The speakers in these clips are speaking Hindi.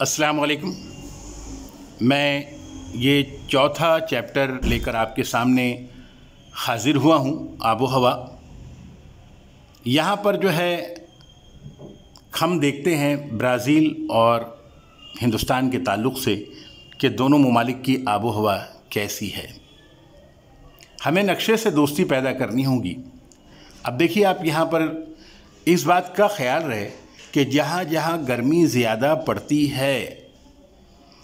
अस्सलाम मैं ये चौथा चैप्टर लेकर आपके सामने हाज़िर हुआ हूँ आबो हवा यहाँ पर जो है, हम देखते हैं ब्राज़ील और हिंदुस्तान के ताल्लुक़ से कि दोनों ममालिक की आबो हवा कैसी है। हमें नक्शे से दोस्ती पैदा करनी होगी। अब देखिए, आप यहाँ पर इस बात का ख्याल रहे कि जहाँ जहाँ गर्मी ज़्यादा पड़ती है,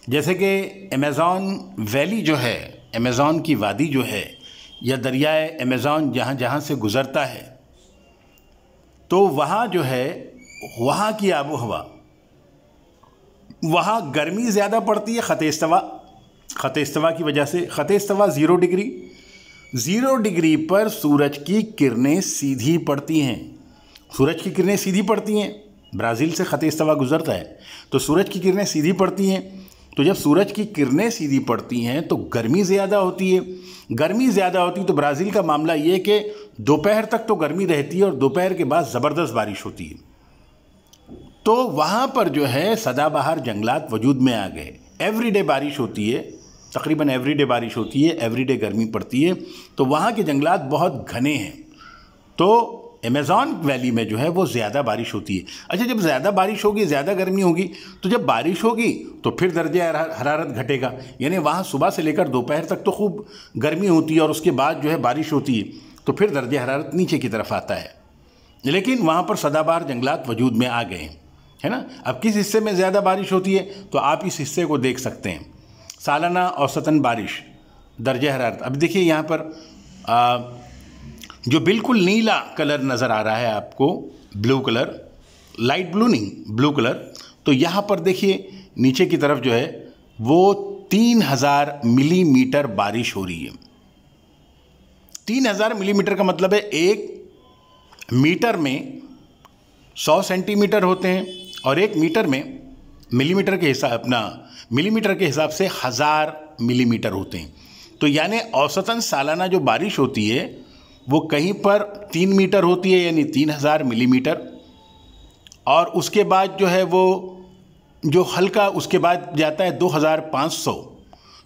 जैसे कि अमेज़ॉन वैली जो है, अमेज़ॉन की वादी जो है, या दरियाए अमेज़ॉन जहाँ जहाँ से गुज़रता है तो वहाँ जो है, वहाँ की आबो हवा वहाँ गर्मी ज़्यादा पड़ती है ख़तस्तवा ख़तस्तवा की वजह से, ख़तस्तवा ज़ीरो डिग्री ज़ीरो डिग्री पर सूरज की किरणें सीधी पड़ती हैं, सूरज की किरणें सीधी पड़ती हैं। ब्राज़ील से ख़त इस्तवा गुज़रता है तो सूरज की किरणें सीधी पड़ती हैं। तो जब सूरज की किरणें सीधी पड़ती हैं तो गर्मी ज़्यादा होती है। गर्मी ज़्यादा होती है तो ब्राज़ील का मामला ये कि दोपहर तक तो गर्मी रहती है और दोपहर के बाद ज़बरदस्त बारिश होती है। तो वहाँ पर जो है, सदाबहार जंगलात वजूद में आ गए। एवरीडे बारिश होती है, तकरीबन एवरीडे बारिश होती है, एवरीडे गर्मी पड़ती है। तो वहाँ के जंगलात बहुत घने हैं। तो अमेज़ॉन वैली में जो है वो ज़्यादा बारिश होती है। अच्छा जब ज़्यादा बारिश होगी, ज़्यादा गर्मी होगी तो जब बारिश होगी तो फिर दर्ज हरारत घटेगा। यानी वहाँ सुबह से लेकर दोपहर तक तो खूब गर्मी होती है और उसके बाद जो है बारिश होती है तो फिर दर्ज हरारत नीचे की तरफ़ आता है। लेकिन वहाँ पर सदाबार जंगलात वजूद में आ गए हैं। है ना? अब किस हिस्से में ज़्यादा बारिश होती है तो आप इस हिस्से को देख सकते हैं। सालाना औसतन बारिश, दर्ज हरारत। अब देखिए यहाँ पर जो बिल्कुल नीला कलर नज़र आ रहा है आपको, ब्लू कलर लाइट ब्लू नहीं ब्लू कलर तो यहाँ पर देखिए, नीचे की तरफ़ जो है, वो तीन हज़ार मिलीमीटर बारिश हो रही है। तीन हज़ार मिलीमीटर का मतलब है एक मीटर में सौ सेंटीमीटर होते हैं और एक मीटर में मिलीमीटर के हिसाब, अपना मिलीमीटर के हिसाब से हज़ार मिलीमीटर होते हैं। तो यानी औसतन सालाना जो बारिश होती है वो कहीं पर तीन मीटर होती है, यानी तीन हज़ार मिलीमीटर। और उसके बाद जो है वो, जो हल्का उसके बाद जाता है दो हज़ार पाँच सौ।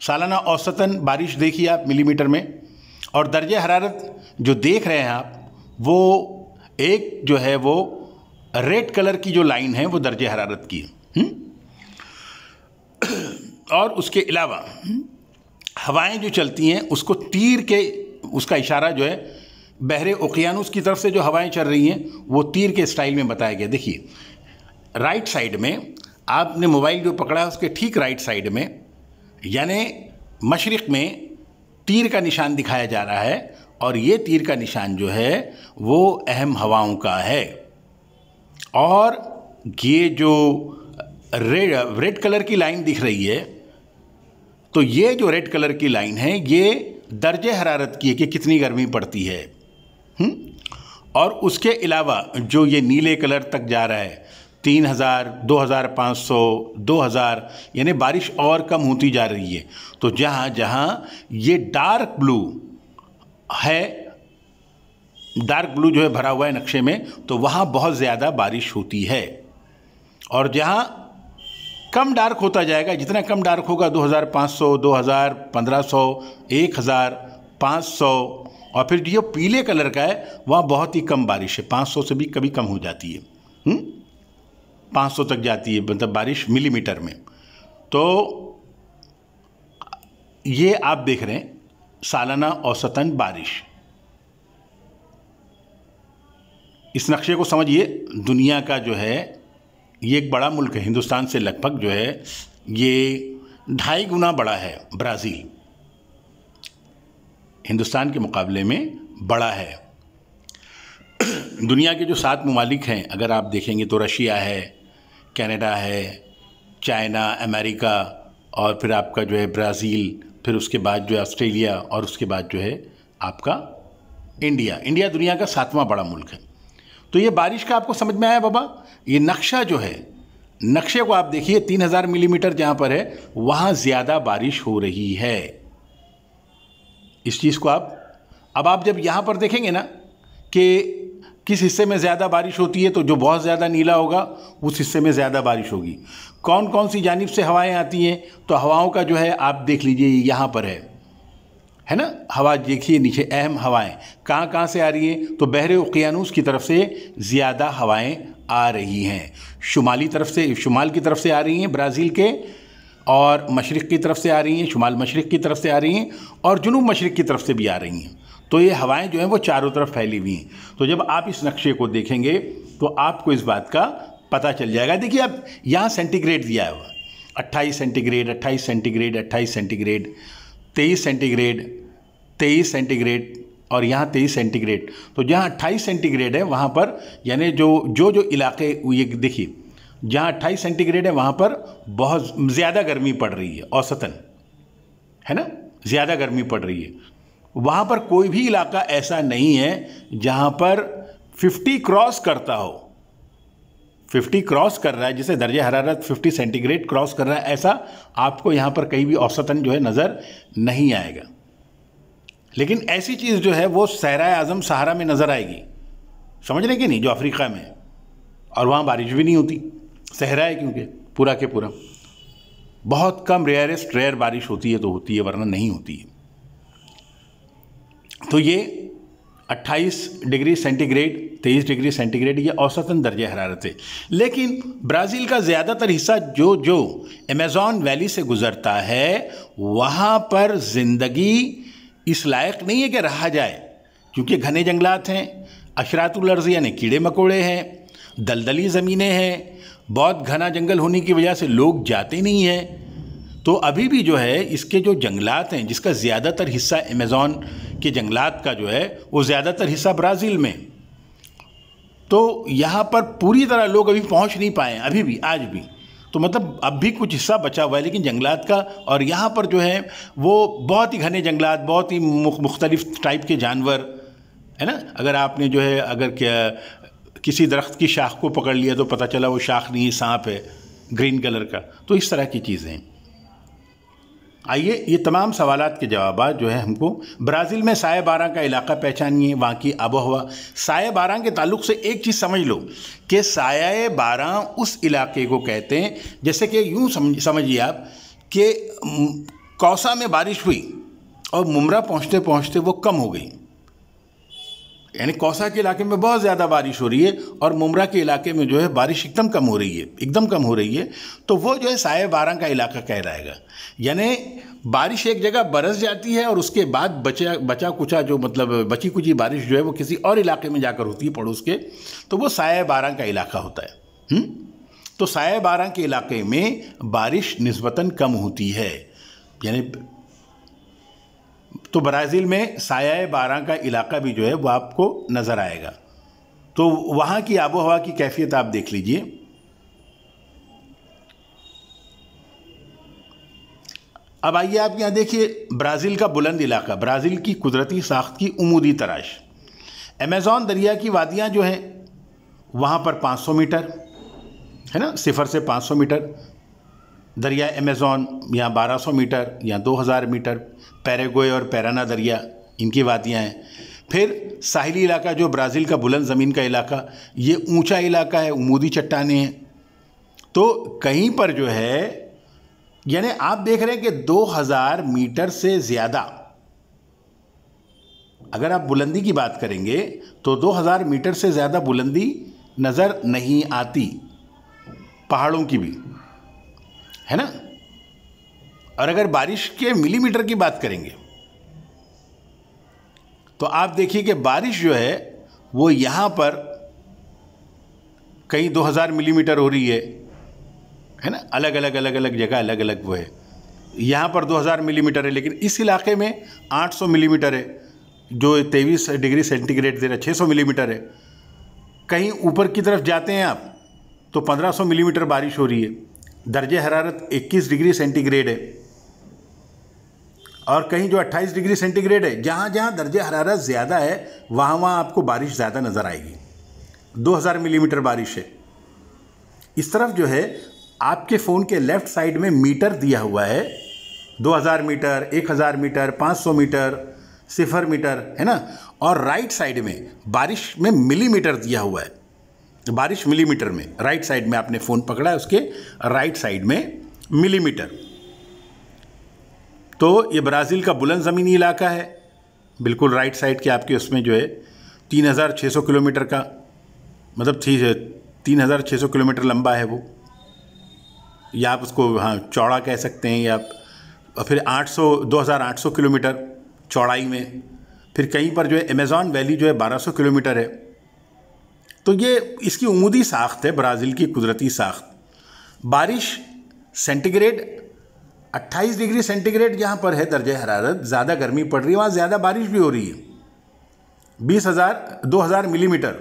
सालाना औसतन बारिश देखिए आप मिलीमीटर में। और दर्ज हरारत जो देख रहे हैं आप, वो एक जो है वो रेड कलर की जो लाइन है, वो दर्ज हरारत की हम्म? और उसके अलावा, हवाएँ जो चलती हैं, उसको तीर के, उसका इशारा जो है बहरे ओकियानुस की तरफ़ से जो हवाएँ चल रही हैं, वो तीर के स्टाइल में बताया गया। देखिए, राइट साइड में आपने मोबाइल जो पकड़ा है उसके ठीक राइट साइड में, यानी मशरक़ में तीर का निशान दिखाया जा रहा है, और ये तीर का निशान जो है, वो अहम हवाओं का है। और ये जो रेड रेड कलर की लाइन दिख रही है तो ये जो रेड कलर की लाइन है, ये दर्ज हरारत की है कि कितनी गर्मी पड़ती है। हम्म? और उसके अलावा जो ये नीले कलर तक जा रहा है तीन हज़ार दो हज़ार पाँच सौ दो हज़ार यानी बारिश और कम होती जा रही है तो जहाँ जहाँ ये डार्क ब्लू है डार्क ब्लू जो है भरा हुआ है नक्शे में तो वहाँ बहुत ज़्यादा बारिश होती है और जहाँ कम डार्क होता जाएगा जितना कम डार्क होगा 2500, 2000, 1500, 1000, 500 और फिर जो पीले कलर का है, वहाँ बहुत ही कम बारिश है। 500 से भी कभी कम हो जाती है? पाँच सौ तक जाती है मतलब बारिश मिलीमीटर में। तो ये आप देख रहे हैं, सालाना औसतन बारिश। इस नक्शे को समझिए, दुनिया का जो है, ये एक बड़ा मुल्क है। हिंदुस्तान से लगभग जो है, ये ढाई गुना बड़ा है ब्राज़ील। हिंदुस्तान के मुकाबले में बड़ा है। दुनिया के जो सात ममालिक हैं, अगर आप देखेंगे तो रशिया है, कनाडा है, चाइना, अमेरिका और फिर आपका जो है ब्राज़ील, फिर उसके बाद जो है ऑस्ट्रेलिया और उसके बाद जो है आपका इंडिया। इंडिया दुनिया का सातवां बड़ा मुल्क है। तो ये बारिश का आपको समझ में आया बाबा? ये नक्शा जो है, नक्शे को आप देखिए, तीन हज़ार मिलीमीटर जहाँ पर है, वहाँ ज़्यादा बारिश हो रही है। इस चीज़ को आप, अब आप जब यहाँ पर देखेंगे ना कि किस हिस्से में ज़्यादा बारिश होती है तो जो बहुत ज़्यादा नीला होगा, उस हिस्से में ज़्यादा बारिश होगी। कौन कौन सी जानब से हवाएँ आती हैं तो हवाओं का जो है, आप देख लीजिए यहाँ पर है। है ना? हवा देखिए नीचे, अहम हवाएँ। कहाँ कहाँ से आ रही हैं? तो बहरे उकियानूस की तरफ़ से ज़्यादा हवाएँ आ रही हैं। शुमाली तरफ़ से, शुमाल की तरफ़ से आ रही हैं, ब्राज़ील के और मशरक़ की तरफ़ से आ रही हैं, शुमाल मशरक़ की तरफ़ से आ रही हैं और जुनूब मशरक़ की तरफ़ से भी आ रही हैं। तो ये हवाएँ जो हैं वो चारों तरफ़ फैली हुई हैं। तो जब आप इस नक्शे को देखेंगे तो आपको इस बात का पता चल जाएगा। देखिए, अब यहाँ सेंटीग्रेड दिया है। हुआ अट्ठाईस सेंटीग्रेड अट्ठाईस सेंटीग्रेड अट्ठाईस सेंटीग्रेड, तेईस सेंटीग्रेड तेईस सेंटीग्रेड और यहाँ तेईस सेंटीग्रेड। तो जहाँ अट्ठाईस सेंटीग्रेड है, वहाँ पर यानी जो जो जो इलाके ये देखिए जहाँ अट्ठाईस सेंटीग्रेड है, वहाँ पर बहुत ज़्यादा गर्मी पड़ रही है, औसतन। है ना? ज़्यादा गर्मी पड़ रही है। वहाँ पर कोई भी इलाका ऐसा नहीं है जहाँ पर 50 क्रॉस करता हो। 50 क्रॉस कर रहा है, जिसे दर्जा हरारत 50 सेंटीग्रेड क्रॉस कर रहा है, ऐसा आपको यहाँ पर कहीं भी औसतन जो है नज़र नहीं आएगा। लेकिन ऐसी चीज़ जो है, वो सहरा आज़म सहारा में नज़र आएगी। समझ रहे कि नहीं? जो अफ्रीका में और वहाँ बारिश भी नहीं होती। सहरा है क्योंकि? पूरा के पूरा। बहुत कम रेयरेस्ट रेयर बारिश होती है तो होती है, वरना नहीं होती है। तो ये 28 डिग्री सेंटीग्रेड 23 डिग्री सेंटीग्रेड ये औसतन दर्ज हरारत है लेकिन ब्राज़ील का ज़्यादातर हिस्सा जो जो अमेज़ॉन वैली से गुज़रता है, वहाँ पर ज़िंदगी इस लायक नहीं है कि रहा जाए, क्योंकि घने जंगलात हैं अशरातुलर्ज यानी कीड़े मकोड़े हैं, दलदली ज़मीनें हैं बहुत घना जंगल होने की वजह से लोग जाते नहीं हैं। तो अभी भी जो है, इसके जो जंगलात हैं, जिसका ज़्यादातर हिस्सा अमेज़ॉन के जंगलात का जो है, वो ज़्यादातर हिस्सा ब्राज़ील में। तो यहाँ पर पूरी तरह लोग अभी पहुँच नहीं पाए अभी भी, आज भी। तो मतलब अब भी कुछ हिस्सा बचा हुआ है, लेकिन जंगलात का, और यहाँ पर जो है, वो बहुत ही घने जंगलात, बहुत ही मुख्तलिफ़ टाइप के जानवर, है ना? अगर आपने जो है, अगर क्या किसी दरख्त की शाख को पकड़ लिया तो पता चला वो शाख नहीं सांप है, ग्रीन कलर का। तो इस तरह की चीज़ें आइए, ये तमाम सवाल के जवाब जो है हमको ब्राज़ील में साय बारह का इलाका पहचानिए, वहाँ की आबो हवा साय बारह के ताल्लुक से एक चीज़ समझ लो कि साय बारह उस इलाके को कहते हैं, जैसे कि यूँ समझ, समझिए आप कि कौसा में बारिश हुई और मुमरा पहुँचते पहुँचते वो कम हो गई। यानी कौसा के इलाके में बहुत ज़्यादा बारिश हो रही है और मुमरा के इलाके में जो है बारिश एकदम कम हो रही है, एकदम कम हो रही है। तो वो जो है साय बारह का इलाका कह रहेगा यानी बारिश एक जगह बरस जाती है और उसके बाद बचा बचा कुचा जो मतलब बची कुची बारिश जो है वो किसी और इलाके में जाकर होती है पड़ोस के तो वो साय बारह का इलाका होता है। हुँ? तो साय बारह के इलाके में बारिश नस्बता कम होती है। यानी तो ब्राज़ील में साया बारह का इलाका भी जो है वो आपको नज़र आएगा। तो वहाँ की आबो हवा की कैफियत आप देख लीजिए। अब आइए आप यहाँ देखिए ब्राज़ील का बुलंद इलाका, ब्राज़ील की कुदरती साख्त की उमूदी तराश। अमेज़ॉन दरिया की वादियाँ जो हैं, वहाँ पर 500 मीटर, है ना? सिफर से 500 मीटर। दरिया अमेज़ॉन या 1200 मीटर या 2000 मीटर, पैरागोए और पैराना दरिया, इनकी वादियाँ हैं। फिर साहिली इलाका, जो ब्राज़ील का बुलंद ज़मीन का इलाका, ये ऊँचा इलाका है, उमूदी चट्टाने हैं। तो कहीं पर जो है, यानी आप देख रहे हैं कि 2000 मीटर से ज़्यादा, अगर आप बुलंदी की बात करेंगे तो 2000 मीटर से ज़्यादा बुलंदी नज़र नहीं आती, पहाड़ों की भी। है ना? और अगर बारिश के मिलीमीटर की बात करेंगे तो आप देखिए कि बारिश जो है, वो यहाँ पर कहीं 2000 मिलीमीटर हो रही है। है ना? अलग अलग अलग अलग जगह, अलग अलग वो है। यहाँ पर 2000 मिलीमीटर है, लेकिन इस इलाके में 800 मिलीमीटर है। जो तेईस डिग्री सेंटीग्रेड दे रहा है छः मिलीमीटर है। कहीं ऊपर की तरफ़ जाते हैं आप तो 1500 मिलीमीटर बारिश हो रही है। दर्ज हरारत 21 डिग्री सेंटीग्रेड है। और कहीं जो 28 डिग्री सेंटीग्रेड है, जहाँ जहाँ दर्ज हरारत ज़्यादा है, वहाँ वहाँ आपको बारिश ज़्यादा नज़र आएगी। 2000 मिलीमीटर mm बारिश है। इस तरफ़ जो है, आपके फ़ोन के लेफ़्ट साइड में मीटर दिया हुआ है। 2000 मीटर 1000 मीटर 500 मीटर, सिफर मीटर, है ना? और राइट साइड में बारिश में मिलीमीटर दिया हुआ है। बारिश मिलीमीटर में राइट साइड में आपने फ़ोन पकड़ा है उसके राइट साइड में मिलीमीटर। तो ये ब्राज़ील का बुलंद ज़मीनी इलाका है। बिल्कुल राइट साइड के आपके उसमें जो है, तीन हज़ार छः सौ किलोमीटर का मतलब थी तीन हज़ार छः सौ किलोमीटर लंबा है वो। या आप उसको हाँ चौड़ा कह सकते हैं, या फिर दो हज़ार आठ सौ किलोमीटर चौड़ाई में। फिर कहीं पर जो है अमेज़ॉन वैली जो है, बारह सौ किलोमीटर है। तो ये इसकी उमूदी साख्त है, ब्राज़ील की कुदरती साख्त। बारिश सेंटीग्रेड 28 डिग्री सेंटीग्रेड यहाँ पर है दर्ज हरारत। ज़्यादा गर्मी पड़ रही है, वहाँ ज़्यादा बारिश भी हो रही है। बीस हज़ार, दो हज़ार मिलीमीटर।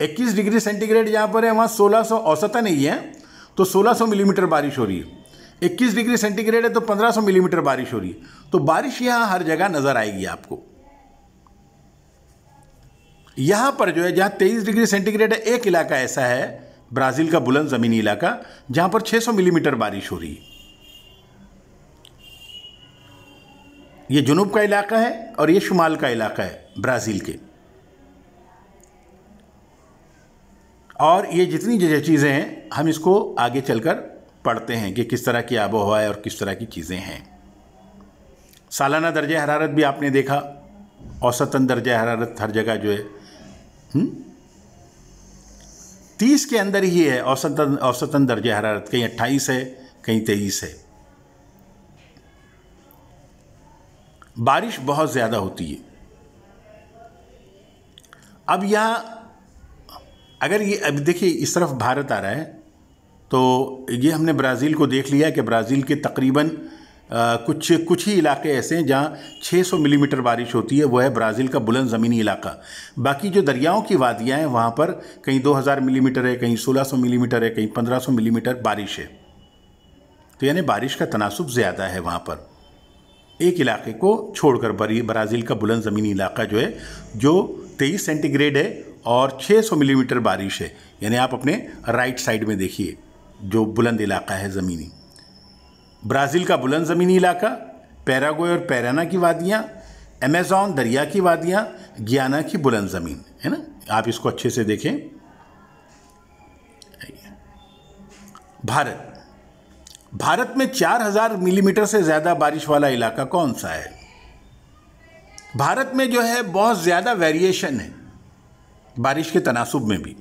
इक्कीस डिग्री सेंटीग्रेड यहाँ पर है, वहाँ सोलह सौ औसता नहीं है तो सोलह सौ मिलीमीटर बारिश हो रही है। इक्कीस डिग्री सेंटीग्रेड है तो पंद्रह सौ मिलीमीटर बारिश हो रही है। तो बारिश यहाँ हर जगह नज़र आएगी आपको। यहाँ पर जो है, जहाँ तेईस डिग्री सेंटीग्रेड है, एक इलाका ऐसा है, ब्राज़ील का बुलंद ज़मीनी इलाका, जहाँ पर 600 मिलीमीटर बारिश हो रही है। ये जुनूब का इलाका है और ये शुमाल का इलाका है, ब्राज़ील के। और ये जितनी जो चीज़ें हैं, हम इसको आगे चलकर पढ़ते हैं कि किस तरह की आबो हवा है और किस तरह की चीज़ें हैं। सालाना दर्ज हरारत भी आपने देखा, औसतन दर्ज हरारत हर जगह जो है हम्म? तीस के अंदर ही है, औसतन औसतन दर्ज हरारत। कहीं अट्ठाईस है, कहीं तेईस है। बारिश बहुत ज़्यादा होती है। अब यहाँ, अगर ये, अब देखिए, इस तरफ़ भारत आ रहा है तो ये हमने ब्राज़ील को देख लिया कि ब्राज़ील के तकरीबन कुछ कुछ ही इलाके ऐसे हैं जहाँ 600 मिलीमीटर बारिश होती है वो है ब्राज़ील का बुलंद ज़मीनी इलाका। बाकी जो दरियाओं की वादियाँ हैं, वहाँ पर कहीं 2000 मिलीमीटर है, कहीं 1600 मिलीमीटर है, कहीं 1500 मिलीमीटर बारिश है। तो यानी बारिश का तनासब ज़्यादा है वहाँ पर। एक इलाके को छोड़कर ब्राज़ील का बुलंद ज़मीनी इलाका जो है, जो तेईस सेंटीग्रेड है और 600 मिलीमीटर बारिश है। यानी आप अपने राइट साइड में देखिए, जो बुलंद इलाका है ज़मीनी। ब्राज़ील का बुलंद ज़मीनी इलाका, पैरागोए और पैराना की वादियाँ, अमेज़ॉन, दरिया की वादियाँ, गियाना की बुलंद ज़मीन, है ना? आप इसको अच्छे से देखें। भारत। भारत में 4000 मिलीमीटर से ज़्यादा बारिश वाला इलाका कौन सा है? भारत में जो है बहुत ज़्यादा वेरिएशन है, बारिश के तनासब में भी।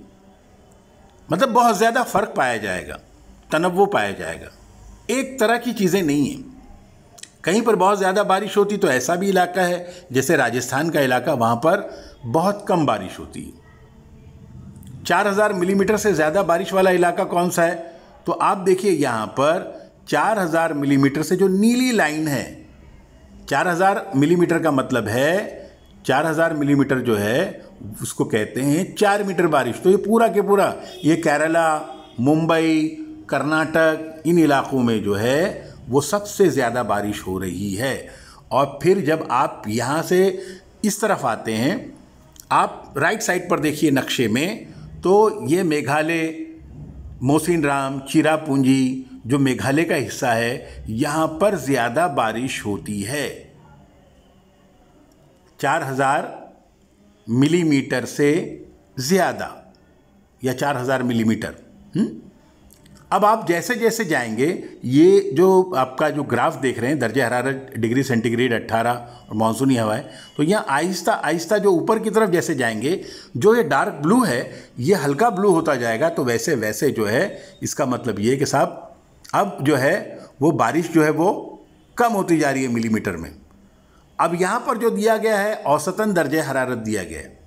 मतलब बहुत ज़्यादा फ़र्क पाया जाएगा, तनवो पाया जाएगा। एक तरह की चीज़ें नहीं हैं। कहीं पर बहुत ज़्यादा बारिश होती तो ऐसा भी इलाका है, जैसे राजस्थान का इलाका, वहाँ पर बहुत कम बारिश होती है। चार हज़ार मिलीमीटर से ज़्यादा बारिश वाला इलाका कौन सा है? तो आप देखिए यहाँ पर चार हज़ार मिलीमीटर से जो नीली लाइन है, चार हज़ार मिलीमीटर का मतलब है, चार हज़ार मिलीमीटर जो है, उसको कहते हैं चार मीटर बारिश। तो ये पूरा के पूरा, ये केरला, मुंबई कर्नाटक इन इलाकों में जो है, वो सबसे ज़्यादा बारिश हो रही है और फिर जब आप यहाँ से इस तरफ़ आते हैं, आप राइट साइड पर देखिए नक्शे में तो ये मेघालय मोसिन राम चिरापूंजी, जो मेघालय का हिस्सा है, यहाँ पर ज़्यादा बारिश होती है चार हज़ार मिलीमीटर से ज़्यादा, या चार हज़ार मिलीमीटर हुँ? अब आप जैसे जैसे जाएँगे, ये जो आपका जो ग्राफ देख रहे हैं, दर्जा हरारत डिग्री सेंटीग्रेड 18 और मानसूनी हवा है तो यहाँ आहिस्ता आहिस्ता जो ऊपर की तरफ़ जैसे जाएँगे, जो ये डार्क ब्लू है, ये हल्का ब्लू होता जाएगा तो वैसे वैसे जो है, इसका मतलब ये कि साहब, अब जो है, वो बारिश जो है, वो कम होती जा रही है मिलीमीटर में। अब यहाँ पर जो दिया गया है, औसतन दर्ज हरारत दिया गया है।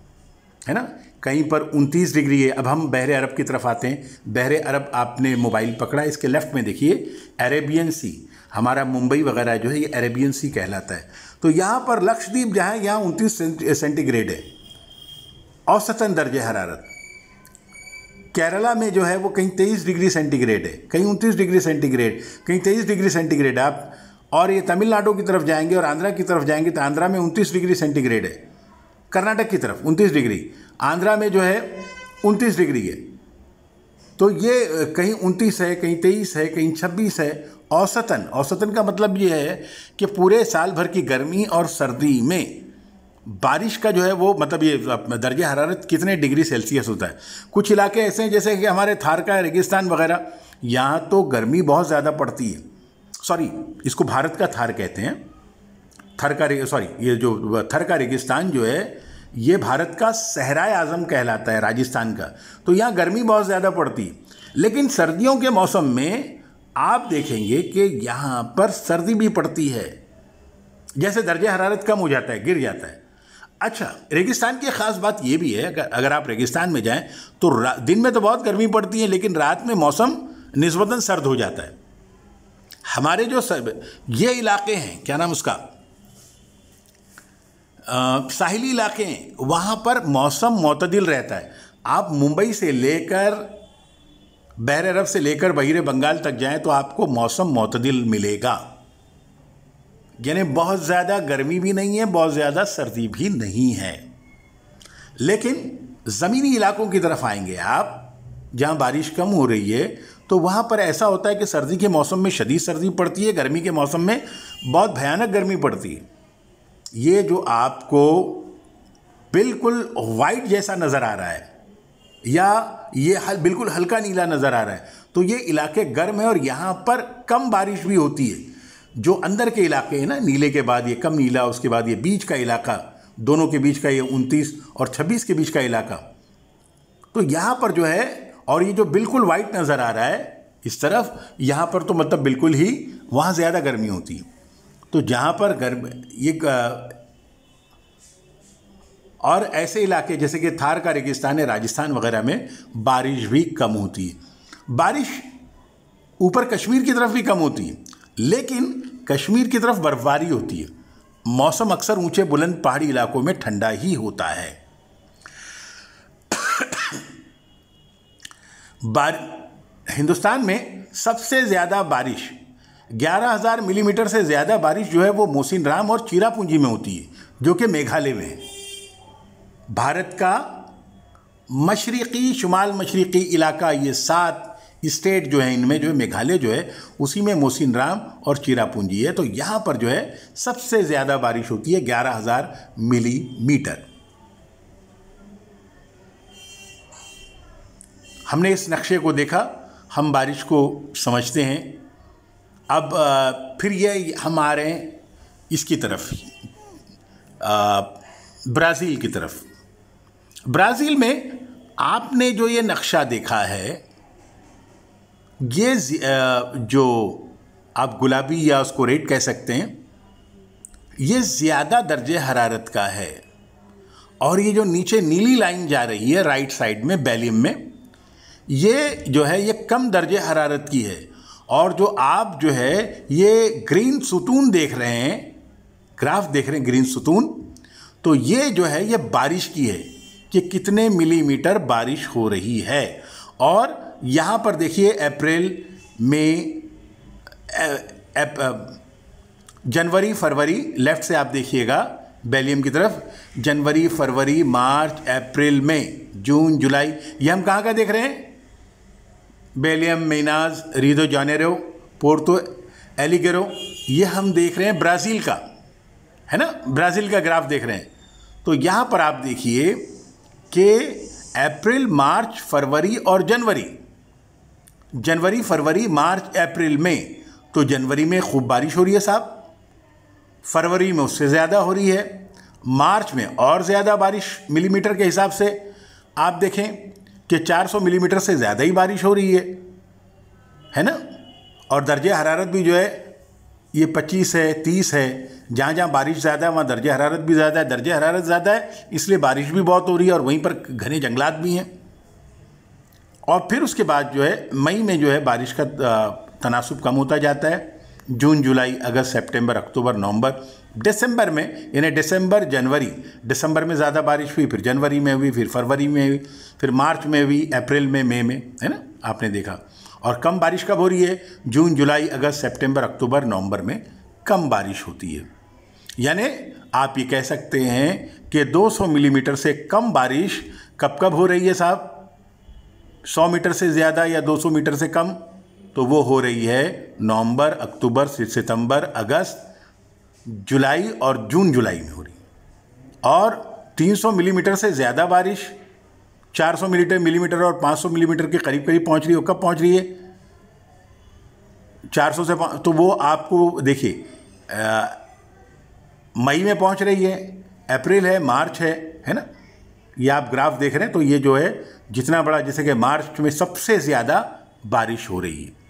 है ना? कहीं पर 29 डिग्री है। अब हम बहरे अरब की तरफ़ आते हैं। बहरे अरब आपने मोबाइल पकड़ा, इसके लेफ़्ट में देखिए, अरेबियन सी। हमारा मुंबई वगैरह जो है, ये अरेबियन सी कहलाता है। तो यहाँ पर लक्षद्वीप जहाँ यहाँ उनतीस सेंटीग्रेड है। औसतन दर्ज हरारत। केरला में जो है, वो कहीं तेईस डिग्री सेंटीग्रेड है। कहीं उनतीस डिग्री सेंटीग्रेड, कहीं तेईस डिग्री सेंटीग्रेड। आप और ये तमिलनाडु की तरफ़ जाएँगे और आंध्रा की तरफ़ जाएँगे तो आंध्रा में उनतीस डिग्री सेंटीग्रेड है। कर्नाटक की तरफ़ उनतीस डिग्री। आंध्रा में जो है, उनतीस डिग्री है। तो ये, कहीं उनतीस है, कहीं तेईस है, कहीं छब्बीस है, औसतन। औसतन का मतलब ये है कि पूरे साल भर की गर्मी और सर्दी में बारिश का जो है वो मतलब ये दर्ज हरारत कितने डिग्री सेल्सियस होता है। कुछ इलाके ऐसे हैं जैसे कि हमारे थार का, रेगिस्तान वगैरह, यहाँ तो गर्मी बहुत ज़्यादा पड़ती है। सॉरी, इसको भारत का थार कहते हैं। थर का सॉरी, ये जो, थर का रेगिस्तान जो है ये भारत का सहराय आज़म कहलाता है राजस्थान का। तो यहाँ गर्मी बहुत ज़्यादा पड़ती। लेकिन सर्दियों के मौसम में आप देखेंगे कि यहाँ पर सर्दी भी पड़ती है। जैसे दर्ज हरारत कम हो जाता है गिर जाता है। अच्छा रेगिस्तान की ख़ास बात यह भी है अगर आप रेगिस्तान में जाएँ तो दिन में तो बहुत गर्मी पड़ती है लेकिन रात में मौसम नस्बता सर्द हो जाता है। हमारे जो सर, ये इलाके हैं क्या नाम उसका? साहिली इलाके हैं। वहाँ पर मौसम मतदिल रहता है। आप मुंबई से लेकर बहर अरब से लेकर बहिर बंगाल तक जाएँ तो आपको मौसम मतदिल मिलेगा। यानी बहुत ज़्यादा गर्मी भी नहीं है, बहुत ज़्यादा सर्दी भी नहीं है। लेकिन ज़मीनी इलाकों की तरफ़ आएँगे आप, जहाँ बारिश कम हो रही है तो वहाँ पर ऐसा होता है कि सर्दी के मौसम में शदीद सर्दी पड़ती है, गर्मी के मौसम में बहुत भयानक गर्मी पड़ती है। ये जो आपको बिल्कुल वाइट जैसा नज़र आ रहा है या ये हल, बिल्कुल हल्का नीला नज़र आ रहा है तो ये इलाके गर्म है और यहाँ पर कम बारिश भी होती है। जो अंदर के इलाके हैं ना नीले के बाद ये कम नीला उसके बाद ये बीच का इलाका दोनों के बीच का ये उनतीस और छब्बीस के बीच का इलाका। तो यहाँ पर जो है और ये जो बिल्कुल वाइट नज़र आ रहा है इस तरफ़ यहाँ पर तो मतलब बिल्कुल ही वहाँ ज़्यादा गर्मी होती है। तो जहाँ पर गर्म, ये और ऐसे इलाके, जैसे कि थार का रेगिस्तान है राजस्थान वगैरह में बारिश भी कम होती है। बारिश ऊपर कश्मीर की तरफ़ भी कम होती है, लेकिन कश्मीर की तरफ़ बर्फबारी होती है। मौसम अक्सर ऊँचे बुलंद पहाड़ी इलाकों में ठंडा ही होता है। बार, हिंदुस्तान में सबसे ज़्यादा बारिश 11,000 मिलीमीटर से ज़्यादा बारिश जो है वो मोसिन राम और चिरापूंजी में होती है जो कि मेघालय में है। भारत का मशरक़ी शुमाल मशरक़ी इलाका ये सात स्टेट जो है इनमें जो है मेघालय जो है उसी में मोसिन राम और चिरापूंजी है। तो यहाँ पर जो है सबसे ज़्यादा बारिश होती है ग्यारह हज़ार मिलीमीटर। हमने इस नक्शे को देखा हम बारिश को समझते हैं। अब फिर ये हम आ रहे हैं इसकी तरफ़ ब्राज़ील की तरफ़। ब्राज़ील में आपने जो ये नक्शा देखा है, ये जो आप गुलाबी या उसको रेड कह सकते हैं, ये ज़्यादा दर्जे हरारत का है। और ये जो नीचे नीली लाइन जा रही है, राइट साइड में बैलियम में, ये जो है, ये कम दर्जे हरारत की है। और जो आप जो है, ये ग्रीन सुतून देख रहे हैं ग्राफ देख रहे हैं ग्रीन सुतून तो ये जो है, ये बारिश की है कि कितने मिलीमीटर बारिश हो रही है। और यहाँ पर देखिए अप्रैल मई जनवरी फरवरी लेफ़्ट से आप देखिएगा बेलियम की तरफ़ जनवरी फरवरी मार्च अप्रैल मई जून जुलाई ये हम कहाँ का देख रहे हैं? Belem, Manaus, Rio de Janeiro, Porto, Alegre, ये हम देख रहे हैं ब्राज़ील का, है ना? ब्राज़ील का ग्राफ देख रहे हैं। तो यहाँ पर आप देखिए कि अप्रैल, मार्च, फरवरी और जनवरी। जनवरी, फरवरी, मार्च, अप्रैल में तो जनवरी में खूब बारिश हो रही है साहब। फरवरी में उससे ज़्यादा हो रही है, मार्च में और ज़्यादा बारिश मिलीमीटर के हिसाब से। आप देखें कि 400 मिलीमीटर से ज़्यादा ही बारिश हो रही है। है ना? और दर्ज हरारत भी जो है, ये 25 है 30 है। जहाँ जहाँ बारिश ज़्यादा है, वहाँ दर्ज हरारत भी ज़्यादा है। दर्ज हरारत ज़्यादा है, इसलिए बारिश भी बहुत हो रही है और वहीं पर घने जंगलात भी हैं। और फिर उसके बाद जो है, मई में जो है, बारिश का तनासब कम होता जाता है। जून, जुलाई, अगस्त, सितंबर, अक्टूबर, नवंबर दिसंबर में, यानी दिसंबर, जनवरी। दिसंबर में ज़्यादा बारिश हुई, फिर जनवरी में हुई, फिर फरवरी में हुई, फिर मार्च में हुई, अप्रैल में, मई में, है ना? आपने देखा। और कम बारिश कब हो रही है? जून, जुलाई, अगस्त, सितंबर, अक्टूबर, नवंबर में कम बारिश होती है। यानी आप ये कह सकते हैं कि 200 मिलीमीटर से कम बारिश कब कब हो रही है साहब? 100 मीटर से ज़्यादा या 200 मीटर से कम? तो वो हो रही है नवंबर, अक्टूबर, सितंबर, अगस्त जुलाई और जून जुलाई में हो रही और 300 मिलीमीटर से ज़्यादा बारिश 400 मिलीमीटर मिलीमीटर और 500 मिलीमीटर के करीब करीब पहुँच रही है। कब पहुँच रही है? 400 से तो वो आपको देखिए मई में पहुँच रही है, अप्रैल है, मार्च है है ना? ये आप ग्राफ देख रहे हैं तो ये जो है, जितना बड़ा, जैसे कि मार्च में सबसे ज़्यादा बारिश हो रही है।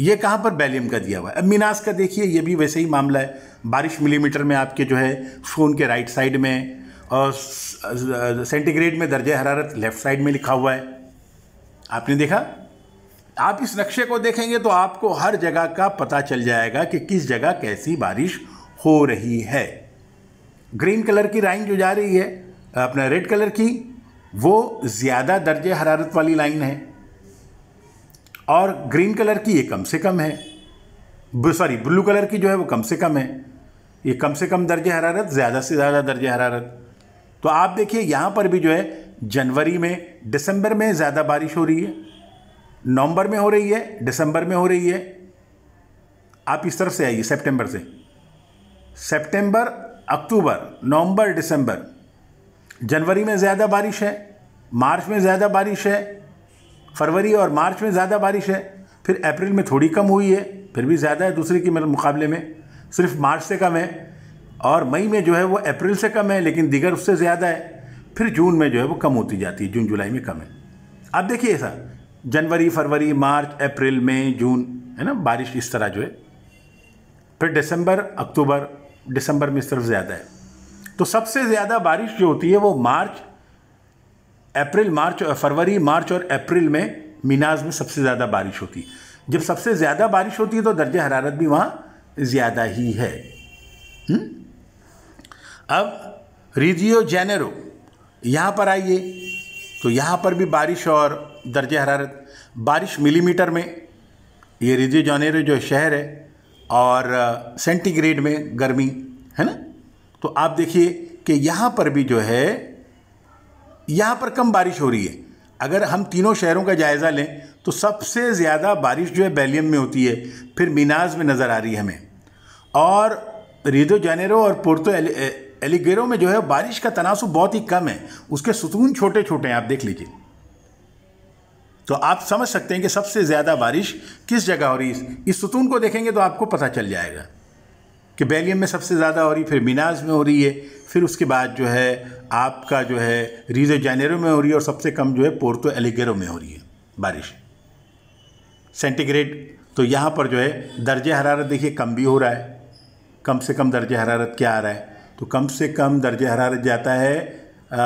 ये कहाँ पर बैलियम का दिया हुआ है? अब मीनास का देखिए, ये भी वैसे ही मामला है। बारिश मिलीमीटर में आपके जो है फ़ोन के राइट साइड में, और सेंटीग्रेड में दर्ज हरारत लेफ़्ट साइड में लिखा हुआ है। आपने देखा? आप इस नक्शे को देखेंगे तो आपको हर जगह का पता चल जाएगा कि किस जगह कैसी बारिश हो रही है। ग्रीन कलर की लाइन जो जा रही है, अपना रेड कलर की, वो ज़्यादा दर्जे हरारत वाली लाइन है। और ग्रीन कलर की ये कम से कम है। सॉरी, ब्लू कलर की जो है वो कम से कम है। ये कम से कम दर्जे हरारत, ज़्यादा से ज़्यादा दर्जे हरारत। तो आप देखिए, यहाँ पर भी जो है, जनवरी में, दिसंबर में ज़्यादा बारिश हो रही है। नवंबर में हो रही है, दिसंबर में हो रही है। आप इस तरफ़ से आइए, सितंबर से। सितंबर, अक्टूबर, नवंबर, दिसंबर। जनवरी में ज़्यादा बारिश है, मार्च में ज़्यादा बारिश है फरवरी और मार्च में ज़्यादा बारिश है, फिर अप्रैल में थोड़ी कम हुई है, फिर भी ज़्यादा है दूसरे के मुकाबले में। सिर्फ़ मार्च से कम है और मई में जो है वो अप्रैल से कम है, लेकिन दिगर उससे ज़्यादा है, फिर जून में जो है वो कम होती जाती है, जून, जुलाई में कम है। अब देखिए ऐसा, जनवरी, फरवरी, मार्च, अप्रैल, मई, जून, है ना, बारिश इस तरह जो है। फिर दिसंबर, अक्टूबर, दिसंबर में इस तरफ़ ज़्यादा है। तो सबसे ज़्यादा बारिश जो होती है वो मार्च अप्रैल, मार्च फरवरी, मार्च और अप्रैल में मीनाज में सबसे ज़्यादा बारिश होती। है जब सबसे ज़्यादा बारिश होती है तो दर्ज हरारत भी वहाँ ज़्यादा ही है। हुँ? अब रिजियो जैनरो, यहाँ पर आइए। तो यहाँ पर भी बारिश और दर्ज हरारत। बारिश मिलीमीटर में, ये रिजियो जैनेरो जो शहर है और सेंटीग्रेड में गर्मी, है ना? तो आप देखिए कि यहाँ पर भी जो है यहाँ पर कम बारिश हो रही है। अगर हम तीनों शहरों का जायज़ा लें तो सबसे ज़्यादा बारिश जो है बेलियम में होती है, फिर मीनाज में नज़र आ रही है हमें। और रिदो जानेरो और पोर्तो एलिगेरो में जो है बारिश का तनासुब बहुत ही कम है। उसके सुतून छोटे छोटे हैं, आप देख लीजिए। तो आप समझ सकते हैं कि सबसे ज़्यादा बारिश किस जगह हो रही है। इस सुतून को देखेंगे तो आपको पता चल जाएगा कि बेलियम में सबसे ज़्यादा हो रही, फिर मीनाज में हो रही है, फिर उसके बाद जो है आपका जो है रीजो जैनेरो में हो रही है और सबसे कम जो है पोर्तो एलिगेरो में हो रही है बारिश। सेंटीग्रेड तो यहाँ पर जो है दर्ज हरारत देखिए कम भी हो रहा है। कम से कम दर्ज हरारत क्या आ रहा है? तो कम से कम दर्ज हरारत जाता है आ,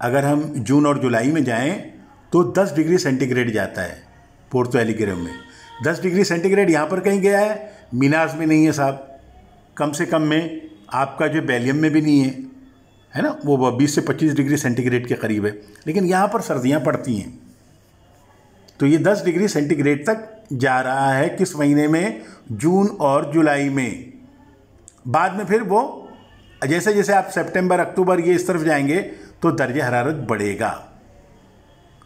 अगर हम जून और जुलाई में जाएँ तो 10 डिग्री सेंटीग्रेड जाता है पोर्तो एलिगेरो में। 10 डिग्री सेंटीग्रेड यहाँ पर कहीं गया है? मीनाज में नहीं है साहब। कम से कम में आपका जो बेलियम में भी नहीं है। है ना? वो बीस से पच्चीस डिग्री सेंटीग्रेड के करीब है। लेकिन यहाँ पर सर्दियाँ पड़ती हैं। तो ये दस डिग्री सेंटीग्रेड तक जा रहा है किस महीने में? जून और जुलाई में। बाद में फिर वो जैसे जैसे आप सितंबर अक्टूबर ये इस तरफ़ जाएँगे तो दर्ज हरारत बढ़ेगा।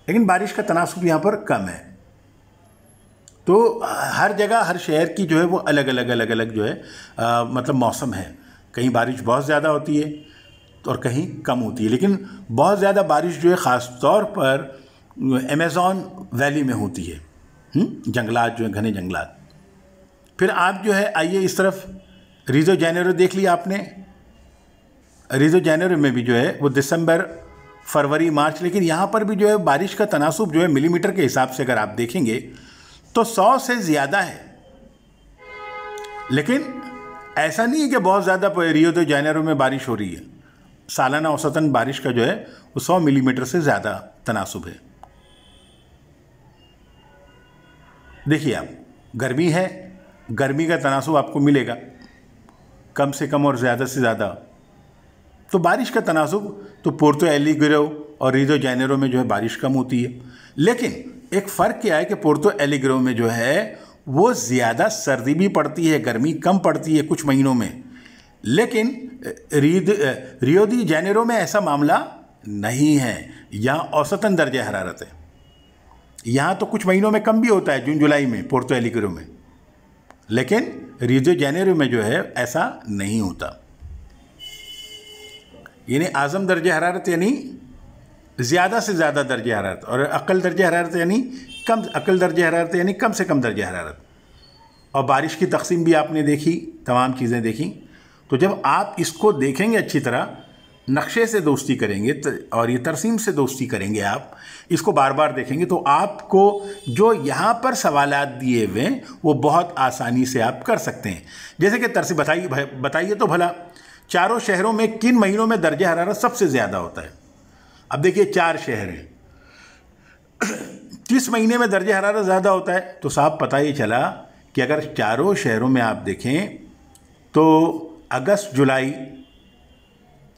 लेकिन बारिश का तनासब यहाँ पर कम है। तो हर जगह हर शहर की जो है वो अलग अलग अलग अलग जो है आ, मतलब मौसम है। कहीं बारिश बहुत ज़्यादा होती है और कहीं कम होती है। लेकिन बहुत ज़्यादा बारिश जो है ख़ास तौर पर अमेज़ॉन वैली में होती है। हम्म, जंगलात जो है घने जंगलात। फिर आप जो है आइए इस तरफ़। रीजो जैनरो देख लिया आपने। रिजो जैनरो में भी जो है वो दिसंबर फरवरी मार्च लेकिन यहाँ पर भी जो है बारिश का तनासब जो है मिलीमीटर के हिसाब से अगर आप देखेंगे तो सौ से ज़्यादा है। लेकिन ऐसा नहीं है कि बहुत ज़्यादा रियो दो जैनरो में बारिश हो रही है। सालाना औसतन बारिश का जो है, वो सौ मिलीमीटर से ज़्यादा तनासब है। देखिए आप, गर्मी है, गर्मी का तनासब आपको मिलेगा, कम से कम और ज़्यादा से ज़्यादा। तो बारिश का तनासब तो पोर्तो एलिग्रो और रिजो जैनरो में जो है बारिश कम होती है। लेकिन एक फ़र्क क्या है कि पोर्तो एलिग्रो में जो है, वो ज़्यादा सर्दी भी पड़ती है, गर्मी कम पड़ती है कुछ महीनों में। लेकिन रीद रियो दी जैनेरो में ऐसा मामला नहीं है। यहाँ औसतन दर्ज हरारत है। यहाँ तो कुछ महीनों में कम भी होता है, जून, जुलाई में पोर्तो एलिग्रो में। लेकिन रियो जैनेरो में जो है, ऐसा नहीं होता। यानी आज़म दर्ज हरारत यानी ज़्यादा से ज़्यादा दर्ज हरारत और अकल दर्ज हरारत यानी कम, अकल दर्ज हरारत यानी कम से कम दर्ज हरारत। और बारिश की तकसीम भी आपने देखी, तमाम चीज़ें देखी। तो जब आप इसको देखेंगे अच्छी तरह, नक्शे से दोस्ती करेंगे और ये तरसीम से दोस्ती करेंगे आप, इसको बार बार देखेंगे तो आपको जो यहाँ पर सवाल दिए हुए वो बहुत आसानी से आप कर सकते हैं। जैसे कि तरसी बताइए बताइए तो भला, चारों शहरों में किन महीनों में दर्ज हरारत सबसे ज़्यादा होता है? अब देखिए, चार शहर हैं। किस महीने में दर्ज हरारत ज़्यादा होता है? तो साहब पता ही चला कि अगर चारों शहरों में आप देखें तो अगस्त, जुलाई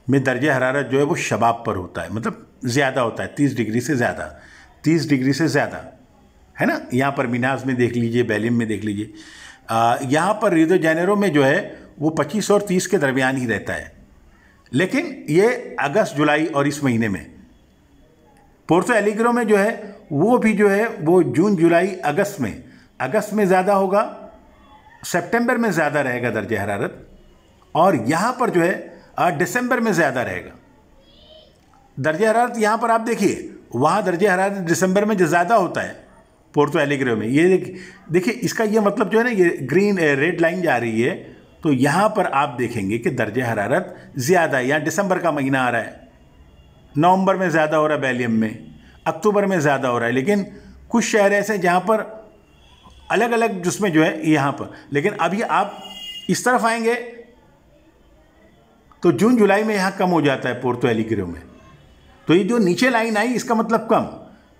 में दर्ज हरारत जो है वो शबाब पर होता है। मतलब ज़्यादा होता है, तीस डिग्री से ज़्यादा। तीस डिग्री से ज़्यादा, है ना? यहाँ पर मिनाज में देख लीजिए, बैलिम में देख लीजिए। यहाँ पर रिदो जैनरो में जो है वो पच्चीस और तीस के दरमियान ही रहता है। लेकिन ये अगस्त, जुलाई और इस महीने में पोर्तो एलिग्रो में जो है, वो भी जो है, वो जून, जुलाई, अगस्त में अगस्त में ज़्यादा होगा सितंबर में ज़्यादा रहेगा दर्ज हरारत। और यहाँ पर जो है दिसंबर में ज़्यादा रहेगा। दर्ज हरारत यहाँ पर आप देखिए, वहाँ दर्ज हरारत दिसंबर में जो ज़्यादा होता है पोर्तो एलिग्रो में, ये देखिए, इसका ये मतलब जो है ना, ये ग्रीन रेड लाइन जा रही है तो यहाँ पर आप देखेंगे कि दर्ज हरारत ज़्यादा है यहाँ दिसंबर का महीना आ रहा है, नवंबर में ज़्यादा हो रहा है बैलियम में, अक्टूबर में ज़्यादा हो रहा है, लेकिन कुछ शहर ऐसे हैं जहाँ पर अलग अलग जिसमें जो है, यहाँ पर, लेकिन अभी आप इस तरफ़ आएँगे तो जून, जुलाई में यहाँ कम हो जाता है पोर्तो एलिग्रो में। तो ये जो नीचे लाइन आई, इसका मतलब कम।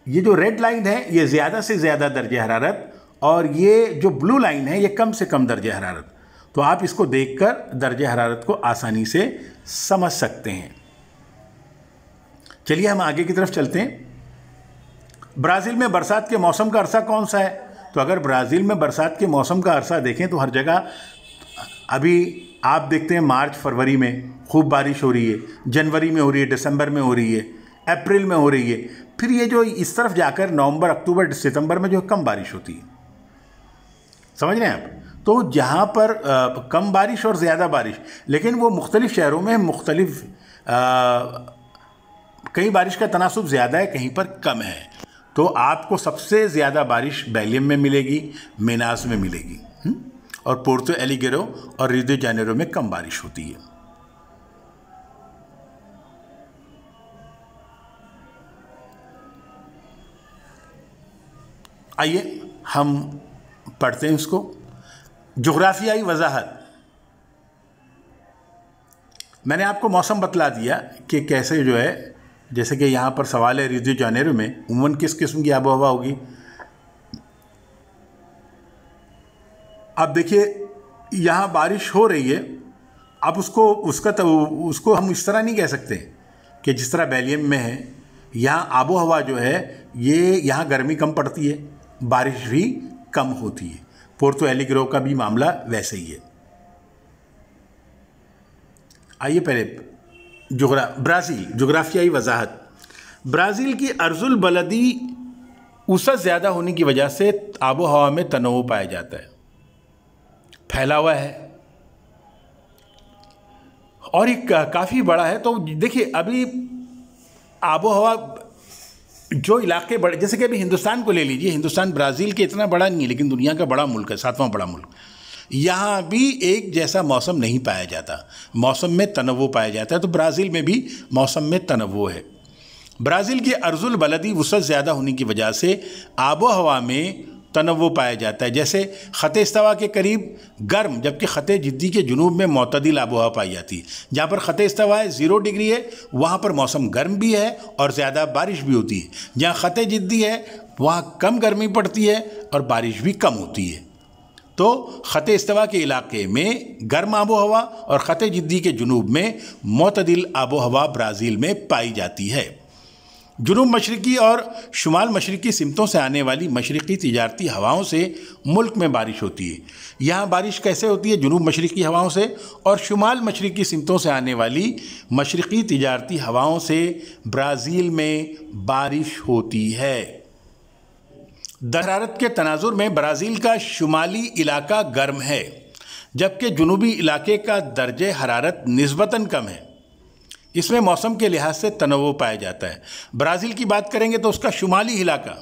ये जो रेड लाइन है, ये ज़्यादा से ज़्यादा दर्ज हरारत, और ये जो ब्लू लाइन है, ये कम से कम दर्ज हरारत। तो आप इसको देखकर दर्ज हरारत को आसानी से समझ सकते हैं। चलिए हम आगे की तरफ़ चलते हैं। ब्राज़ील में बरसात के मौसम का अरसा कौन सा है? तो अगर ब्राज़ील में बरसात के मौसम का अरसा देखें तो हर जगह अभी आप देखते हैं मार्च फरवरी में खूब बारिश हो रही है जनवरी में हो रही है दिसंबर में हो रही है अप्रैल में हो रही है। फिर ये जो इस तरफ़ जाकर नवंबर अक्टूबर सितंबर में जो कम बारिश होती है। समझ रहे हैं आप? तो जहाँ पर आ, कम बारिश और ज़्यादा बारिश लेकिन वो मुख्तलिफ़ शहरों में मुख्तलिफ़ कहीं बारिश का तनासब ज़्यादा है कहीं पर कम है। तो आपको सबसे ज़्यादा बारिश बैलियम में मिलेगी मेनास में मिलेगी। हम्म? और पोर्तो एलिगेरो और रिदो जानेरो में कम बारिश होती है। आइए हम पढ़ते हैं इसको जोग्राफियाई वजाहत। मैंने आपको मौसम बतला दिया कि कैसे जो है, जैसे कि यहाँ पर सवाल है रिजो जानेरो में, उमन किस किस्म की आबो हवा होगी? अब देखिए, यहाँ बारिश हो रही है अब उसको, उसका तो उसको हम इस तरह नहीं कह सकते कि जिस तरह बैलियम में है, यहाँ आबो हवा जो है, ये यहाँ गर्मी कम पड़ती है, बारिश भी कम होती है। पोर्तो एलिग्रो का भी मामला वैसे ही है। आइए पहले जोग्रा, ब्राज़ील, जोग्राफियाई वजाहत। ब्राज़ील की अर्जुल बलदी उसत ज़्यादा होने की वजह से आबो हवा में तनव पाया जाता है। फैला हुआ है। और एक काफ़ी बड़ा है। तो देखिए, अभी आबो हवा जो इलाके बड़े, जैसे कि अभी हिंदुस्तान को ले लीजिए, हिंदुस्तान ब्राज़ील के इतना बड़ा नहीं है, लेकिन दुनिया का बड़ा मुल्क है, सातवां बड़ा मुल्क। यहाँ भी एक जैसा मौसम नहीं पाया जाता। मौसम में तनवो पाया जाता है। तो ब्राज़ील में भी मौसम में तनवो है। ब्राज़ील की अर्जुल बलदी वसत ज़्यादा होने की वजह से आबो हवा में तनवो पाया जाता है। जैसे ख़त इस्तवा के करीब गर्म, जबकि ख़त जिद्दी के जुनूब में मतदिल आबो हवा पाई जाती है। जहाँ पर ख़त इस्तवा है, ज़ीरो डिग्री है, वहाँ पर मौसम गर्म भी है और ज़्यादा बारिश भी होती है। जहाँ ख़त जिद्दी है, वहाँ कम गर्मी पड़ती है और बारिश भी कम होती है। तो ख़त इस्तवा के इलाके में गर्म आबो हवा और ख़त जिद्दी के जुनूब में मतदिल आबो हवा ब्राज़ील में पाई जाती है। जुनूब मशरक़ी और शुमाल मशरक़ी सिमतों से आने वाली मशरक़ी तजारती हवाओं से मुल्क में बारिश होती है। यहाँ बारिश कैसे होती है? जुनूब मशरक़ी हवाओं से और शुमाल मशरक़ी सिमतों से आने वाली मशरक़ी तजारती हवाओं से ब्राज़ील में बारिश होती है। दरारत के तनाजुर में ब्राज़ील का शुमाली इलाका गर्म है, जबकि जुनूबी इलाके का दर्ज हरारत नस्बता कम है। इसमें मौसम के लिहाज से तनवो पाया जाता है। ब्राज़ील की बात करेंगे तो उसका शुमाली इलाका।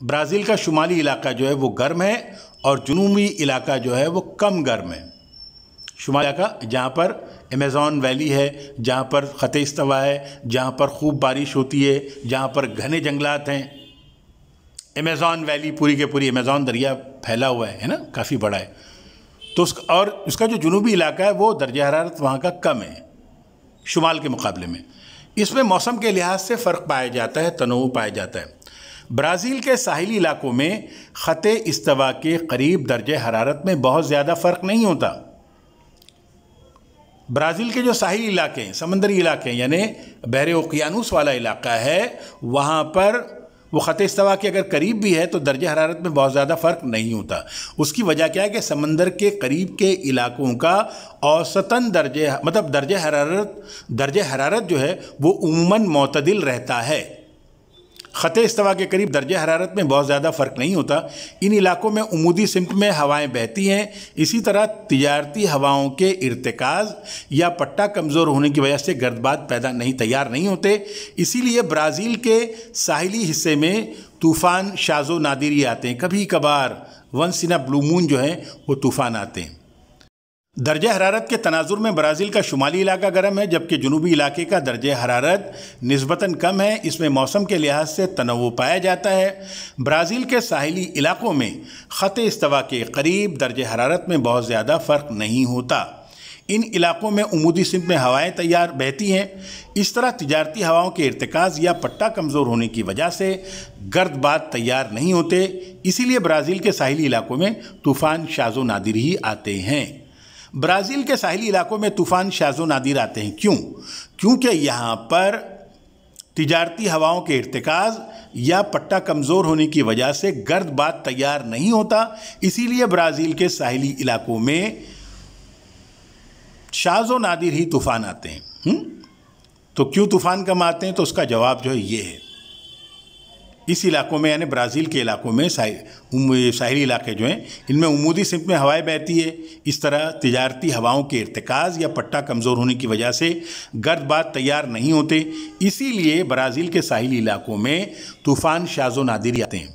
ब्राज़ील का शुमाली इलाका जो है वो गर्म है और जुनूबी इलाका जो है वो कम गर्म है। शुमाली इलाका जहाँ पर अमेज़ॉन वैली है, जहाँ पर ख़त इस्तवा है, जहाँ पर खूब बारिश होती है, जहाँ पर घने जंगलात हैं। अमेज़ॉन वैली पूरी के पूरी अमेज़ॉन दरिया फैला हुआ है है ना? काफ़ी बड़ा है। तो उस और उसका जो जुनूबी इलाका है वो दर्ज हरारत वहाँ का कम है। शुमाल के मुकाबले में। इसमें मौसम के लिहाज से फ़र्क पाया जाता है तनोव पाया जाता है। ब्राज़ील के साहिली इलाकों में ख़त इस्तवा के करीब दर्ज हरारत में बहुत ज़्यादा फ़र्क नहीं होता। ब्राज़ील के जो साहिली इलाके हैं, समंदरी इलाके हैं, यानी बहर ओकियानूस वाला इलाका है, वहाँ पर वो ख़त इस्तवा के अगर करीब भी है तो दर्ज हरारत में बहुत ज़्यादा फ़र्क नहीं होता। उसकी वजह क्या है कि समंदर के करीब के इलाकों का औसतन दर्ज मतलब दर्ज हरारत दर्ज हरारत जो है, वो उमूा मतदिल रहता है। ख़त इस्तवा के करीब दर्ज हरारत में बहुत ज़्यादा फ़र्क नहीं होता। इन इलाकों में उमूदी सिमत में हवाएँ बहती हैं। इसी तरह तजारती हवाओं के इरतकाज़ या पट्टा कमज़ोर होने की वजह से गर्दबात पैदा नहीं, तैयार नहीं होते। इसीलिए ब्राज़ील के साहिली हिस्से में तूफ़ान शाजो नादिरी आते हैं। कभी कभार वंस इन ब्लू मून जो है, वो तूफ़ान आते हैं। दर्ज हरारत के तनाजुर में ब्राज़ील का शुमाली इलाका गर्म है, जबकि जनूबी इलाके का दर्ज हरारत नस्बता कम है। इसमें मौसम के लिहाज से तनव पाया जाता है। ब्राज़ील के साहिली इलाकों में ख़त इस्तवा के करीब दर्ज हरारत में बहुत ज़्यादा फ़र्क नहीं होता। इन इलाकों में उमूदी सिंध में हवाएँ तैयार, बहती हैं। इस तरह तजारती हवाओं के इरतकाज़ या पट्टा कमज़ोर होने की वजह से गर्द बाद तैयार नहीं होते। इसीलिए ब्राज़ील के साहिली इलाकों में तूफ़ान शाजो नादिर ही आते हैं। ब्राज़ील के साहली इलाकों में तूफ़ान शाजो नादिर आते हैं क्यों क्योंकि यहाँ पर तजारती हवाओं के इरतकाज़ या पट्टा कमज़ोर होने की वजह से गर्द बात तैयार नहीं होता, इसीलिए ब्राज़ील के साहली इलाकों में शाजो नादिर ही तूफ़ान आते हैं हुँ? हम्म? तो क्यों तूफ़ान कम आते हैं तो उसका जवाब जो है ये है इस इलाकों में, यानी ब्राज़ील के इलाकों में साहिली इलाके जो हैं, इनमें उमूदी सिमत में हवाएँ बहती है। इस तरह तजारती हवाओं के इरतकाज़ या पट्टा कमज़ोर होने की वजह से गर्द बात तैयार नहीं होते। इसीलिए ब्राज़ील के साहिली इलाकों में तूफ़ान शाजो नादिर आते हैं।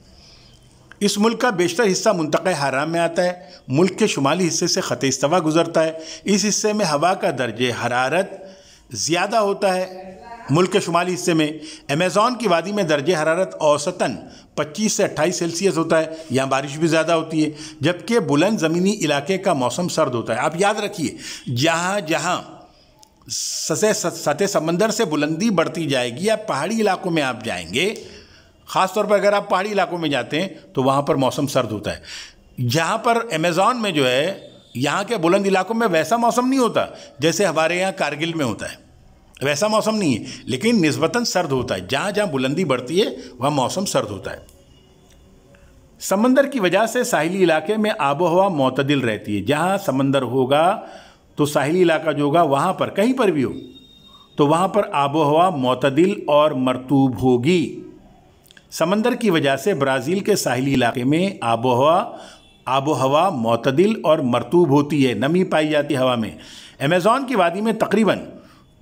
इस मुल्क का बेशतर हिस्सा मुंतक़ हराम में आता है। मुल्क के शुमाली हिस्से से ख़त इस्तवा गुजरता है। इस हिस्से में हवा का दर्ज हरारत ज़्यादा होता है। मुल्क के शुमाली हिस्से में अमेज़ॉन की वादी में दर्ज हरारत औसतन 25 से 28 सेल्सियस होता है। यहाँ बारिश भी ज़्यादा होती है, जबकि बुलंद ज़मीनी इलाके का मौसम सर्द होता है। आप याद रखिए, जहाँ जहाँ सतह सतह समंदर से बुलंदी बढ़ती जाएगी या पहाड़ी इलाकों में आप जाएँगे ख़ास तौर पर अगर आप पहाड़ी इलाकों में जाते हैं तो वहाँ पर मौसम सर्द होता है। जहाँ पर अमेज़ॉन में जो है, यहाँ के बुलंद इलाकों में वैसा मौसम नहीं होता, जैसे हमारे यहाँ कारगिल में होता है। वैसा मौसम नहीं है, लेकिन नस्बता सर्द होता है। जहाँ जहाँ बुलंदी बढ़ती है, वहाँ मौसम सर्द होता है। समंदर की वजह से साहिली इलाके में आबो हवा मतदिल रहती है। जहाँ समंदर होगा तो साहिली इलाका जो होगा, वहाँ पर, कहीं पर भी हो तो वहाँ पर आबो हवा मतदिल और मरतूब होगी। समंदर की वजह से ब्राज़ील के साहिली इलाके में आबो हवा आबो हवा मतदिल और मरतूब होती है। नमी पाई जाती हवा में। अमेज़ॉन की वादी में तकरीबन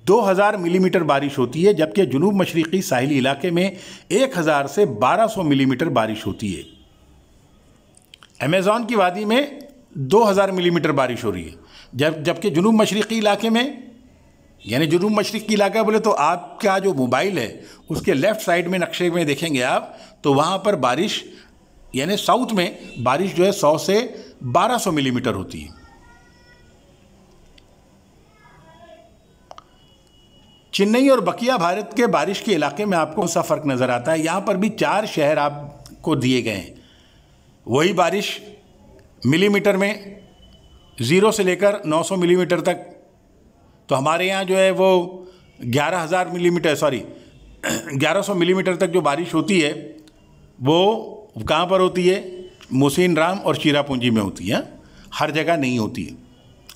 2000 मिलीमीटर बारिश होती है, जबकि जनूब मशरक़ी साहली इलाके में 1000 से 1200 मिलीमीटर बारिश होती है। अमेज़ॉन की वादी में 2000 मिलीमीटर बारिश हो रही है, जब, जबकि जनूब मशरक़ी इलाके में, यानी जनूब मशरक़ी इलाका बोले तो आपका जो मोबाइल है, उसके लेफ़्ट साइड में नक्शे में देखेंगे आप तो वहाँ पर बारिश, यानी साउथ में बारिश जो है 100 से 1200 मिलीमीटर होती है। चेन्नई और बकिया भारत के बारिश के इलाके में आपको सा फ़र्क नज़र आता है। यहाँ पर भी चार शहर आपको दिए गए हैं। वही बारिश मिलीमीटर में ज़ीरो से लेकर 900 मिलीमीटर तक। तो हमारे यहाँ जो है वो ग्यारह हज़ार मिलीमीटर, सॉरी, ग्यारह सौ मिलीमीटर तक जो बारिश होती है, वो कहाँ पर होती है? मोसिन राम और चिरापूंजी में होती है। हर जगह नहीं होती है।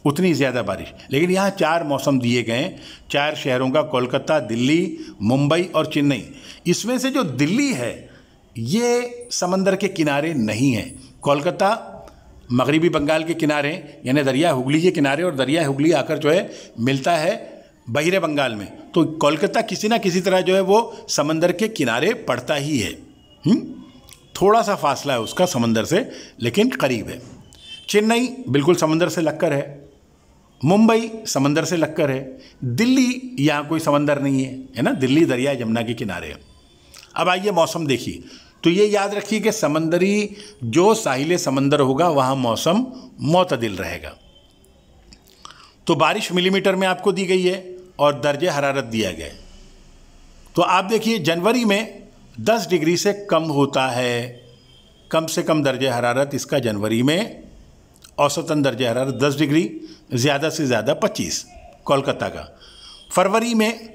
उतनी ज़्यादा बारिश। लेकिन यहाँ चार मौसम दिए गए चार शहरों का, कोलकाता, दिल्ली, मुंबई और चेन्नई। इसमें से जो दिल्ली है, ये समंदर के किनारे नहीं है। कोलकाता, मगरबी बंगाल के किनारे, यानी दरिया हुगली के किनारे, और दरिया हुगली आकर जो है, मिलता है बहिरे बंगाल में। तो कोलकाता किसी ना किसी तरह जो है, वो समंदर के किनारे पड़ता ही है। हुँ? थोड़ा सा फासला है उसका समंदर से, लेकिन करीब है। चेन्नई बिल्कुल समंदर से लगकर है। मुंबई समंदर से लगकर है, दिल्ली यहाँ कोई समंदर नहीं है है ना? दिल्ली दरिया यमुना के किनारे है। अब आइए मौसम देखिए। तो ये याद रखिए कि समंदरी, जो साहिल समंदर होगा, वहाँ मौसम मतदिल रहेगा। तो बारिश मिलीमीटर में आपको दी गई है और दर्जे हरारत दिया गया है। तो आप देखिए, जनवरी में 10 डिग्री से कम होता है। कम से कम दर्जे हरारत इसका जनवरी में औसतन दर्ज हरारत 10 डिग्री, ज़्यादा से ज़्यादा 25 कोलकाता का। फरवरी में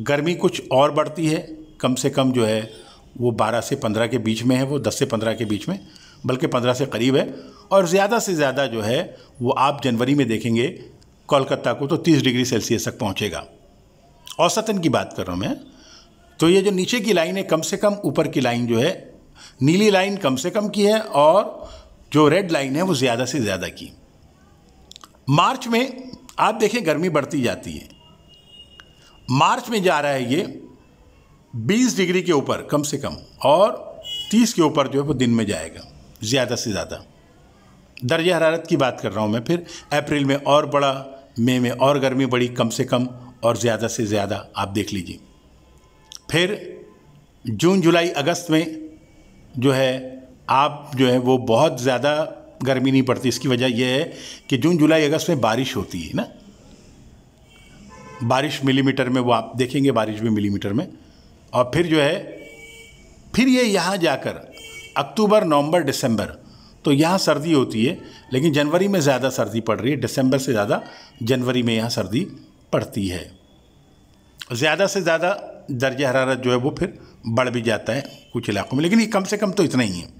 गर्मी कुछ और बढ़ती है, कम से कम जो है, वो 12 से 15 के बीच में है, वो 10 से 15 के बीच में, बल्कि 15 से करीब है। और ज़्यादा से ज़्यादा जो है, वो आप जनवरी में देखेंगे, कोलकाता को तो 30 डिग्री सेल्सियस तक पहुँचेगा। औसतन की बात कर रहा हूँ मैं तो ये जो नीचे की लाइन है, कम से कम ऊपर की लाइन जो है, नीली लाइन कम से कम की है, और जो रेड लाइन है, वो ज़्यादा से ज़्यादा की। मार्च में, आप देखें गर्मी बढ़ती जाती है। मार्च में जा रहा है ये 20 डिग्री के ऊपर, कम से कम, और 30 के ऊपर जो है वो दिन में जाएगा, ज़्यादा से ज़्यादा। दर्ज हरारत की बात कर रहा हूँ मैं फिर, अप्रैल में और बड़ा, मई में और गर्मी बढ़ी कम से कम और ज़्यादा से ज़्यादा, आप देख लीजिए। फिर जून, जुलाई, अगस्त में जो है आप जो है वो बहुत ज़्यादा गर्मी नहीं पड़ती। इसकी वजह यह है कि जून, जुलाई, अगस्त में बारिश होती है ना। बारिश मिलीमीटर में वो आप देखेंगे, बारिश भी मिलीमीटर में। और फिर जो है, फिर ये यहाँ जाकर, अक्टूबर, नवंबर, दिसंबर तो यहाँ सर्दी होती है, लेकिन जनवरी में ज़्यादा सर्दी पड़ रही है। दिसंबर से ज़्यादा जनवरी में यहाँ सर्दी पड़ती है। ज़्यादा से ज़्यादा दर्ज हरारत जो है वो फिर बढ़ भी जाता है कुछ इलाकों में, लेकिन ये कम से कम तो इतना ही है।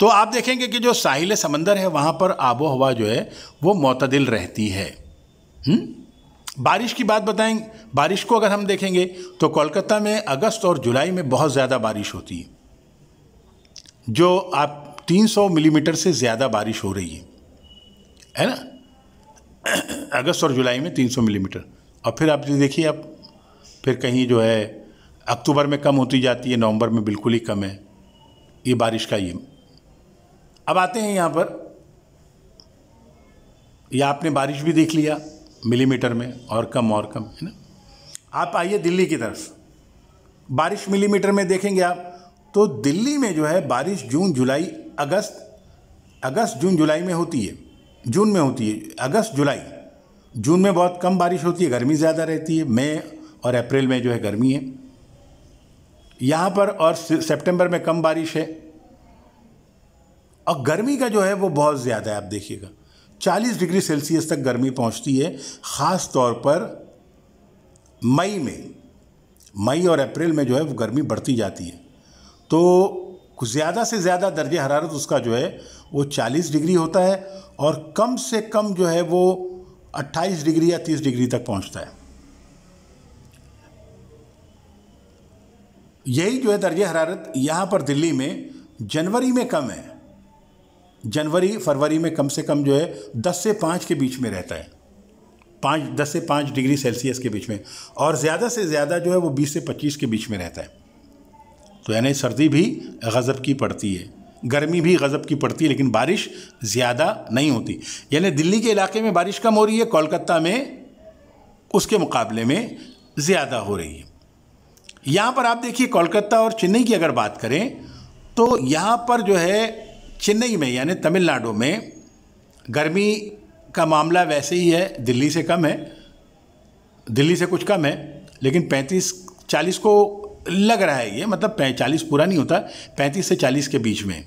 तो आप देखेंगे कि जो साहिल समंदर है, वहाँ पर आबो हवा जो है, वो मतदिल रहती है। हुँ? हम्म? बारिश की बात बताएँगे बारिश को अगर हम देखेंगे तो कोलकाता में अगस्त और जुलाई में बहुत ज़्यादा बारिश होती है। जो आप 300 मिलीमीटर से ज़्यादा बारिश हो रही है। है ना? अगस्त और जुलाई में 300 मिलीमीटर। और फिर आप देखिए आप, फिर कहीं जो है, अक्टूबर में कम होती जाती है, नवंबर में बिल्कुल ही कम है। ये बारिश का ये अब आते हैं यहाँ पर। या आपने बारिश भी देख लिया, मिलीमीटर में, और कम और कम, है ना? आप आइए दिल्ली की तरफ़। बारिश मिलीमीटर में देखेंगे आप तो दिल्ली में जो है बारिश जून, जुलाई, अगस्त अगस्त, जून, जुलाई में होती है। जून में होती है, अगस्त, जुलाई। जून में बहुत कम बारिश होती है, गर्मी ज़्यादा रहती है, मई और अप्रैल में जो है गर्मी है। यहाँ पर और सितंबर में कम बारिश है। और गर्मी का जो है वो बहुत ज़्यादा है, आप देखिएगा। 40 डिग्री सेल्सियस तक गर्मी पहुँचती है, ख़ास तौर पर मई में। मई और अप्रैल में जो है वो गर्मी बढ़ती जाती है। तो ज़्यादा से ज़्यादा दर्ज हरारत उसका जो है वो 40 डिग्री होता है और कम से कम जो है वो 28 डिग्री या 30 डिग्री तक पहुँचता है। यही जो है दर्ज हरारत यहाँ पर दिल्ली में, जनवरी में कम है। जनवरी, फरवरी में कम से कम जो है, दस से पाँच के बीच में रहता है। पाँच, दस से पाँच डिग्री सेल्सियस के बीच में। और ज़्यादा से ज़्यादा जो है, वो बीस से पच्चीस के बीच में रहता है। तो यानी सर्दी भी गज़ब की पड़ती है। गर्मी भी गज़ब की पड़ती है, लेकिन बारिश ज़्यादा नहीं होती। यानी दिल्ली के इलाके में बारिश कम हो रही है, कोलकाता में उसके मुकाबले में ज़्यादा हो रही है। यहाँ पर आप देखिए, कोलकाता और चेन्नई की अगर बात करें तो यहाँ पर जो है चेन्नई में, यानी तमिलनाडु में, गर्मी का मामला वैसे ही है, दिल्ली से कम है। दिल्ली से कुछ कम है, लेकिन 35 40 को लग रहा है ये मतलब चालीस पूरा नहीं होता, पैंतीस से चालीस के बीच में,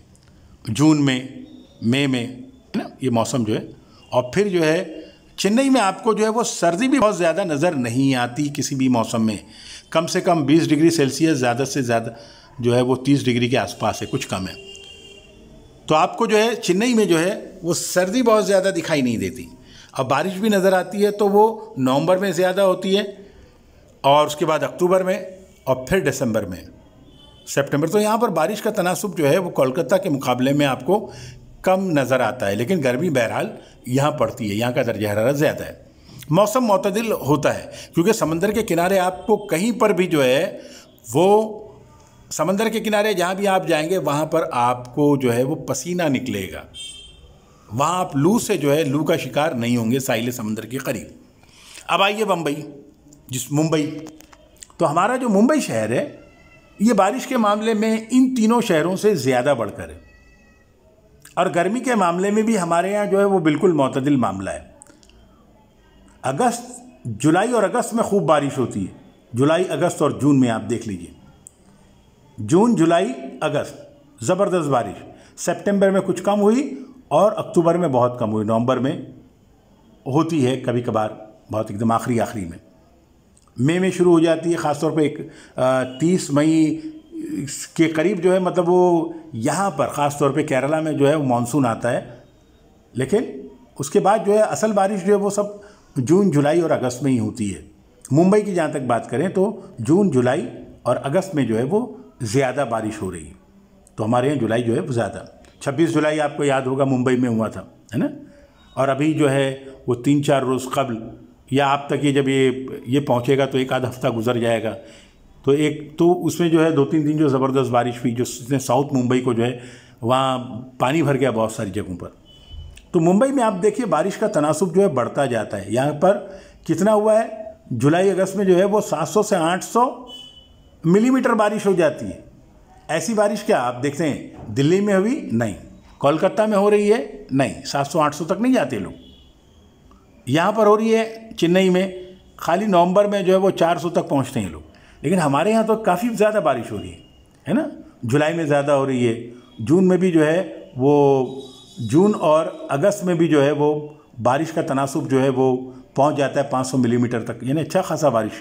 जून में, मई में, है ना, ये मौसम जो है। और फिर जो है, चेन्नई में आपको जो है, वो सर्दी भी बहुत ज़्यादा नज़र नहीं आती किसी भी मौसम में। कम से कम 20 डिग्री सेल्सियस, ज़्यादा से ज़्यादा जो है, वो 30 डिग्री के आसपास है, कुछ कम है। तो आपको जो है, चेन्नई में जो है, वो सर्दी बहुत ज़्यादा दिखाई नहीं देती। अब बारिश भी नज़र आती है तो वो नवंबर में ज़्यादा होती है, और उसके बाद अक्टूबर में, और फिर दिसंबर में। सितंबर तो यहाँ पर बारिश का तनासब जो है, वो कोलकाता के मुकाबले में आपको कम नज़र आता है, लेकिन गर्मी बहरहाल यहाँ पड़ती है, यहाँ का दर्जा हरारत ज़्यादा है। मौसम मतदिल होता है, क्योंकि समंदर के किनारे आपको कहीं पर भी जो है, वो समंदर के किनारे जहाँ भी आप जाएँगे, वहाँ पर आपको जो है वो पसीना निकलेगा। वहाँ आप लू से जो है, लू का शिकार नहीं होंगे, साहिल समंदर के करीब। अब आइए बम्बई जिस मुंबई। तो हमारा जो मुंबई शहर है, ये बारिश के मामले में इन तीनों शहरों से ज़्यादा बढ़कर है। और गर्मी के मामले में भी हमारे यहाँ जो है वो बिल्कुल मतदिल मामला है। अगस्त, जुलाई और अगस्त में खूब बारिश होती है। जुलाई, अगस्त और जून में आप देख लीजिए। जून, जुलाई, अगस्त। ज़बरदस्त बारिश। सितंबर में कुछ कम हुई और अक्टूबर में बहुत कम हुई। नवंबर में होती है कभी कभार बहुत एकदम आखिरी आखिरी में। मई में शुरू हो जाती है, ख़ासतौर पर एक तीस मई के करीब जो है मतलब वो यहाँ पर ख़ास तौर केरला में जो है, वो मानसून आता है। लेकिन उसके बाद जो है, असल बारिश जो है, वो सब जून, जुलाई और अगस्त में ही होती है। मुंबई की जहाँ तक बात करें तो जून, जुलाई और अगस्त में जो है, वो ज़्यादा बारिश हो रही तो हमारे यहाँ जुलाई जो है वो ज़्यादा। छब्बीस जुलाई आपको याद होगा, मुंबई में हुआ था, है ना? और अभी जो है वो तीन चार रोज़ कबल, या आप तक ये जब ये ये पहुँचेगा तो एक आध हफ़्ता गुजर जाएगा। तो एक तो उसमें जो है दो तीन दिन जो ज़बरदस्त बारिश हुई, जो साउथ मुंबई को जो है वहाँ पानी भर गया बहुत सारी जगहों पर। तो मुंबई में आप देखिए, बारिश का तनासब जो है बढ़ता जाता है। यहाँ पर कितना हुआ है? जुलाई अगस्त में जो है वो 700 से 800 मिलीमीटर बारिश हो जाती है। ऐसी बारिश क्या आप देखते हैं? दिल्ली में हुई नहीं। कोलकाता में हो रही है, नहीं। 700-800 तक नहीं जाते लोग। यहाँ पर हो रही है, चेन्नई में। खाली नवंबर में जो है वो 400 तक पहुँचते हैं लोग। लेकिन हमारे यहाँ तो काफ़ी ज़्यादा बारिश हो रही है है ना? जुलाई में ज़्यादा हो रही है। जून में भी जो है वो, जून और अगस्त में भी जो है वो बारिश का तनासब जो है वो पहुँच जाता है 500 मिलीमीटर तक। यानी अच्छा खासा बारिश,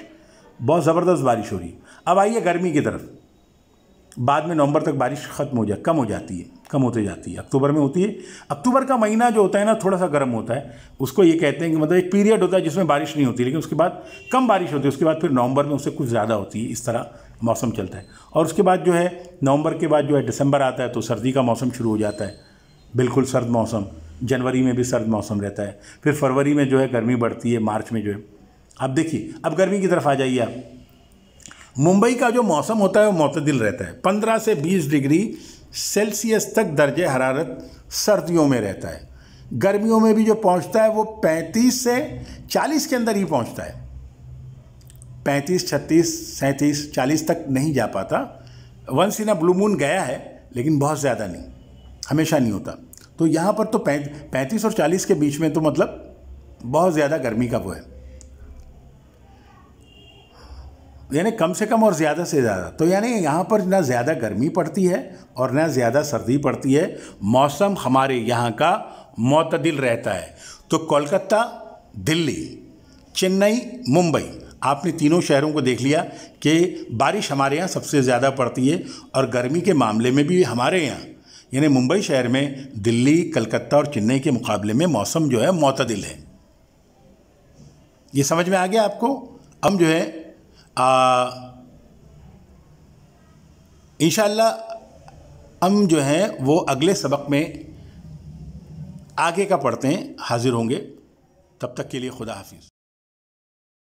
बहुत ज़बरदस्त बारिश हो रही है। अब आइए गर्मी की तरफ़। बाद में नवंबर तक बारिश ख़त्म हो जाए कम हो जाती है, कम होते जाती है। अक्टूबर में होती है। अक्टूबर का महीना जो होता है ना, थोड़ा सा गर्म होता है। उसको ये कहते हैं कि मतलब एक पीरियड होता है जिसमें बारिश नहीं होती, लेकिन उसके बाद कम बारिश होती है। उसके बाद फिर नवंबर में उससे कुछ ज़्यादा होती है। इस तरह मौसम चलता है। और उसके बाद जो है, नवंबर के बाद जो है, दिसंबर आता है तो सर्दी का मौसम शुरू हो जाता है। बिल्कुल सर्द मौसम। जनवरी में भी सर्द मौसम रहता है। फिर फरवरी में जो है, गर्मी बढ़ती है। मार्च में जो है। अब देखिए, अब गर्मी की तरफ़ आ जाइए आप। मुंबई का जो मौसम होता है वो मतदिल रहता है। पंद्रह से बीस डिग्री सेल्सियस तक दर्ज हरारत सर्दियों में रहता है। गर्मियों में भी जो पहुँचता है वो पैंतीस से चालीस के अंदर ही पहुँचता है। पैंतीस, छत्तीस, सैंतीस, चालीस तक नहीं जा पाता। Once in a blue moon गया है, लेकिन बहुत ज़्यादा नहीं। हमेशा नहीं होता। तो यहाँ पर तो पैंतीस और चालीस के बीच में तो मतलब बहुत ज़्यादा गर्मी का वो है। यानी कम से कम और ज़्यादा से ज़्यादा। तो यानी यहाँ पर ना ज़्यादा गर्मी पड़ती है और ना ज़्यादा सर्दी पड़ती है। मौसम हमारे यहाँ का मतदिल रहता है। तो कोलकाता, दिल्ली, चेन्नई, मुंबई, आपने तीनों शहरों को देख लिया कि बारिश हमारे यहाँ सबसे ज़्यादा पड़ती है और गर्मी के मामले में भी हमारे यहाँ, यानी मुंबई शहर में, दिल्ली, कलकत्ता और चेन्नई के मुकाबले में मौसम जो है मतदिल है। ये समझ में आ गया आपको? हम जो है इन हम जो हैं, वो अगले सबक में आगे का पढ़ते हैं, हाजिर होंगे। तब तक के लिए खुदा हाफिज़।